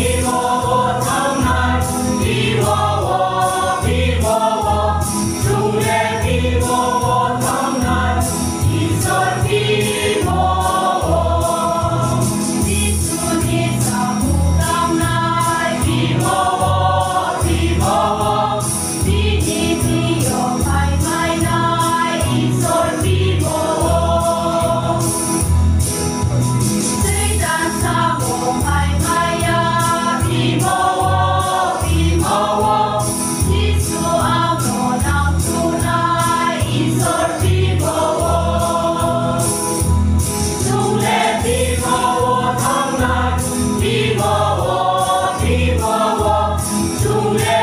Lord. Yeah.